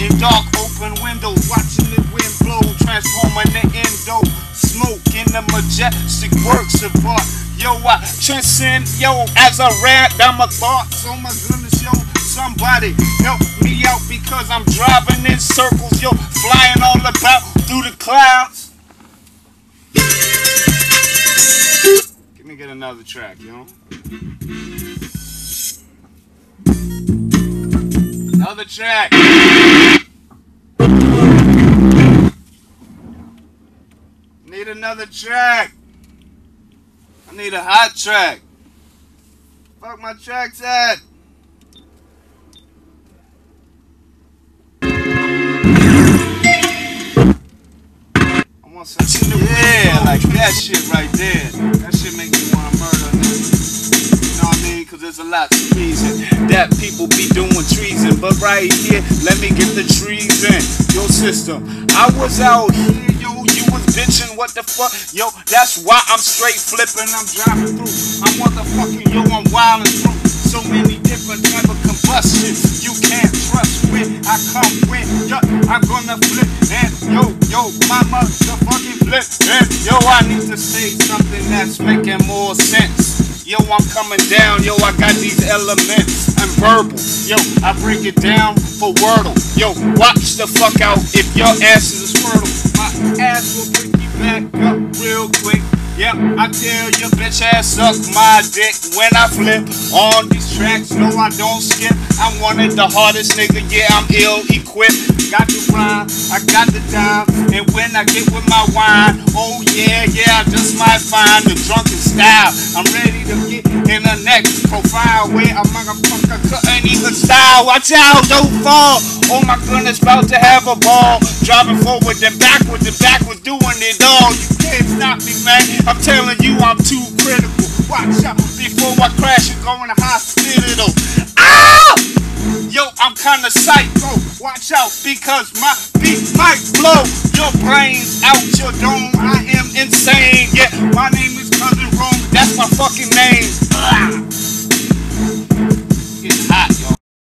In dark open windows, watching the wind blow, transforming the endo. Smoke in the majestic works of art. Yo, I transcend, yo, as I rap down my thoughts. Oh my goodness, yo, somebody help me out because I'm driving in circles, yo, flying all about through the clouds. Let me get another track, yo. Another track. Need another track. I need a hot track. Fuck my tracks at. I want some Yeah, like that shit right there. That shit make me wanna murder niggas. You know what I mean? Cause there's a lot of reason that people be doing treason. But right here, let me get the trees in your system. I was out here, yo, you was bitching, what the fuck? Yo, that's why I'm straight flipping, I'm driving through. I'm motherfucking, yo, I'm wilding through. So many different type of combustion. You can't trust when I come with, yo, I'm gonna flip. And yo, yo, my motherfucking flip. And yo, I need to say something that's making more sense. Yo, I'm coming down, yo, I got these elements. Verbal, yo, I break it down for Wordle. Yo, watch the fuck out if your ass is a squirtle. My ass will pick you back up real quick. Yep, I tell your bitch ass suck my dick when I flip on these tracks. No, I don't skip. I'm one of the hardest nigga. Yeah, I'm ill equipped. Got the rhyme, I got the dime, and when I get with my wine, oh yeah, yeah, I just might find the drunken style. I'm ready to get in the next profile where a motherfucker couldn't even style. Watch out, don't fall. Oh my goodness, about to have a ball. Driving forward and backwards and backwards, doing it all. You can't stop me, man. I'm telling you, I'm too critical. Watch out before I crash and go in the hospital. Ah! Yo, I'm kinda psycho. Watch out because my beat might blow your brains out your dome. I am insane. Yeah, my name is Cousin Rome. That's my fucking name.